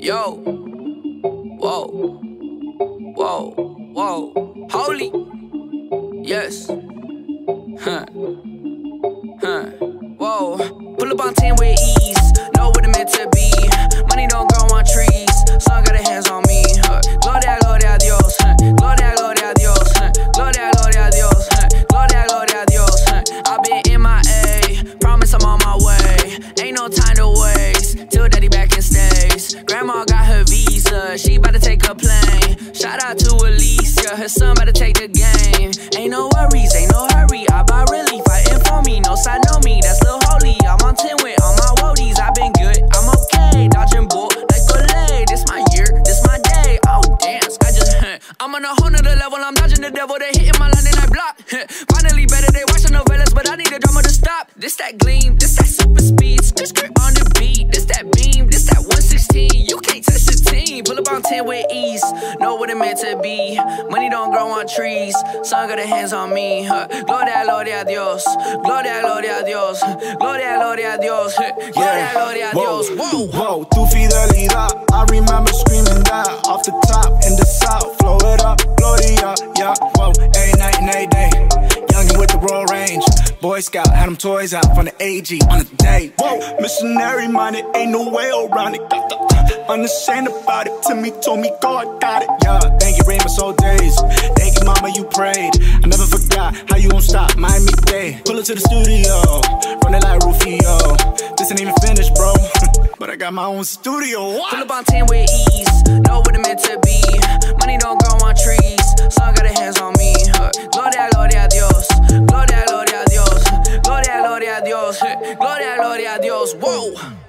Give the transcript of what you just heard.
Yo. Whoa. Whoa. Whoa. Holy. Yes. Huh. Huh. Whoa. Pull up on 10 with ease. Know what it meant to be. Money don't grow on trees. Sun got their hands on me. Huh. Gloria, gloria a Dios. Huh. Gloria, gloria a Dios. Huh. Gloria, gloria a Dios. Huh. Gloria, gloria a Dios. Huh. I've been in my A. Promise I'm on my way. Ain't no time to waste. Visa. She about to take a plane. Shout out to Alicia. Her son about to take the game. Ain't no worries. Ain't no hurry. I buy really fighting for me. No side, no me. That's the holy. I'm on 10 with all my woadies. i been good. I'm okay. Dodging bull like Olay. This my year. This my day. Oh, dance. I just, I'm on a whole nother level. I'm dodging the devil. They hitting my line and I block. Finally better. They watching novellas, but I need a drama to stop. This that gleam. This that super speed. Skirt, skirt Know what it meant to be. Money don't grow on trees. Sun got their hands on me. Huh. Gloria, gloria a Dios. Gloria, gloria a Dios. Gloria, gloria a Dios. Gloria, gloria a Dios. Whoa. Whoa, tu fidelidad. I remember screaming that off the top in the south. Boy Scout had them toys out from the AG on the day. Whoa, missionary minded, ain't no way around it. The uh, unashamed about it. Timmy told me, go, I got it. Yeah, thank you, Rain, my soul days. Thank you, mama, you prayed. I never forgot how you won't stop. Miami Dade. Pull up to the studio, run it like Rufio. This ain't even finished, bro. but I got my own studio. What? Pull up on 10 with ease. Whoa.